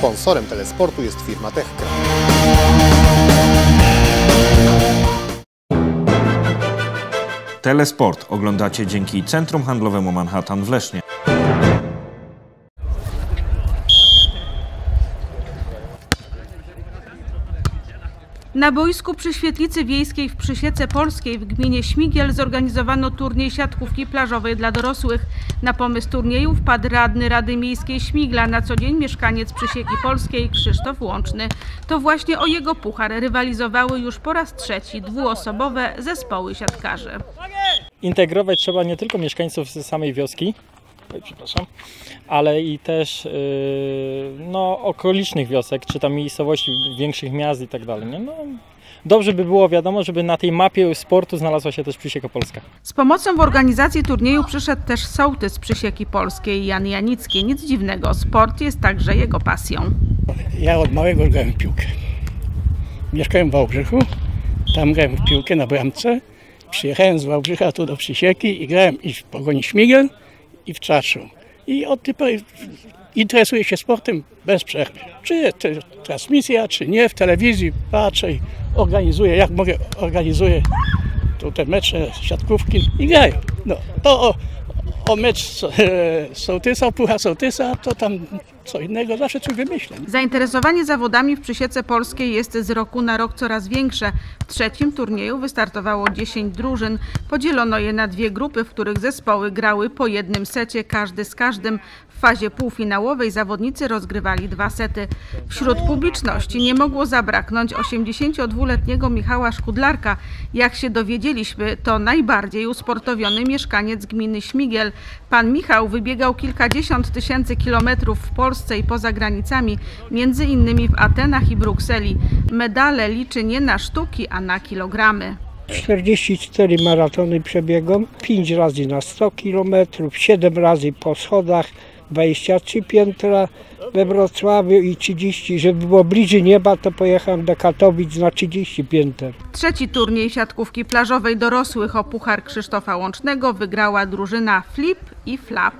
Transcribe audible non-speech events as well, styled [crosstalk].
Sponsorem telesportu jest firma Techka. Telesport oglądacie dzięki Centrum Handlowemu Manhattan w Lesznie. Na boisku przy Świetlicy Wiejskiej w Przysiece Polskiej w gminie Śmigiel zorganizowano turniej siatkówki plażowej dla dorosłych. Na pomysł turnieju wpadł radny Rady Miejskiej Śmigla, na co dzień mieszkaniec Przysieki Polskiej Krzysztof Łączny. To właśnie o jego puchar rywalizowały już po raz trzeci dwuosobowe zespoły siatkarzy. integrować trzeba nie tylko mieszkańców z samej wioski, oj, przepraszam, ale i też yy, no, okolicznych wiosek, czy tam miejscowości większych miast i tak dalej. nie? No, dobrze by było wiadomo, żeby na tej mapie sportu znalazła się też Przysieka Polska. Z pomocą w organizacji turnieju przyszedł też sołtys Przysieki Polskiej Jan Janicki. Nic dziwnego, sport jest także jego pasją. Ja od małego grałem w piłkę. Mieszkałem w Wałbrzychu, tam grałem w piłkę na bramce. Przyjechałem z Wałbrzycha tu do Przysieki i grałem i w Pogoni Śmigel i w Czaczu. I od tej pory interesuję się sportem bez przerwy. Czy to transmisja, czy nie, w telewizji patrzę organizuję, jak mogę, organizuję tu te mecze siatkówki i graję. No, to o, o mecz e, [laughs] sołtysa, pucha sołtysa, to tam co innego, zawsze coś wymyślę. Zainteresowanie zawodami w Przysiece Polskiej jest z roku na rok coraz większe. W trzecim turnieju wystartowało 10 drużyn. Podzielono je na dwie grupy, w których zespoły grały po jednym secie, każdy z każdym. W fazie półfinałowej zawodnicy rozgrywali dwa sety. Wśród publiczności nie mogło zabraknąć 82-letniego Michała Szkudlarka. Jak się dowiedzieliśmy, to najbardziej usportowiony mieszkaniec gminy Śmigiel. Pan Michał wybiegał kilkadziesiąt tysięcy kilometrów w Polsce i poza granicami, między innymi w Atenach i Brukseli. Medale liczy nie na sztuki, a na kilogramy. 44 maratony przebiegam, 5 razy na 100 km, 7 razy po schodach, 23 piętra we Wrocławiu i 30, żeby było bliżej nieba, to pojechałem do Katowic na 30 pięter. Trzeci turniej siatkówki plażowej dorosłych o Puchar Krzysztofa Łącznego wygrała drużyna Flip i Flap.